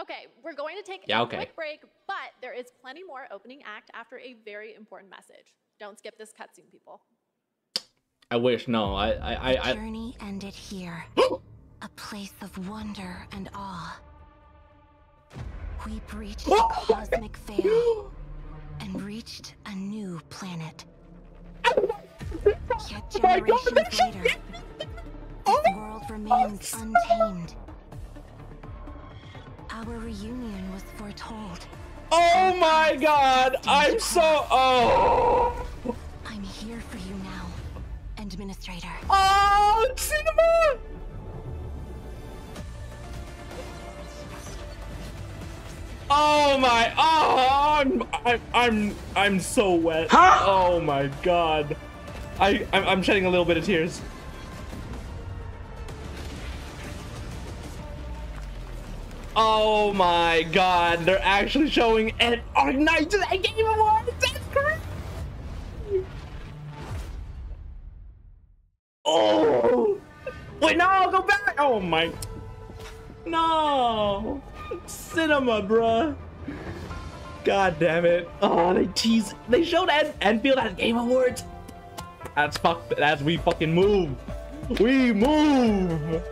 Okay, we're going to take Yeah, a okay. quick break, but there is plenty more opening act after a very important message. Don't skip this cutscene, people. I wish. No, I, I, I, The I journey ended here. a place of wonder and awe. We breached a cosmic veil and reached a new planet. Yet oh generations later, this world remains oh untamed. Our reunion was foretold. Oh my god! I'm so. Oh! I'm here for you now, Administrator. Oh! Cinema! Oh my! Oh! I'm I'm I'm, I'm so wet. Oh my god! I I'm, I'm shedding a little bit of tears. Oh my god! They're actually showing an Ignite that Game Awards. That's crazy. Oh! Wait, no, go back! Oh my. No! Cinema, bruh. God damn it. Oh, they tease. They showed En- Endfield at Game Awards. That's fuck. That's we fucking move. We move.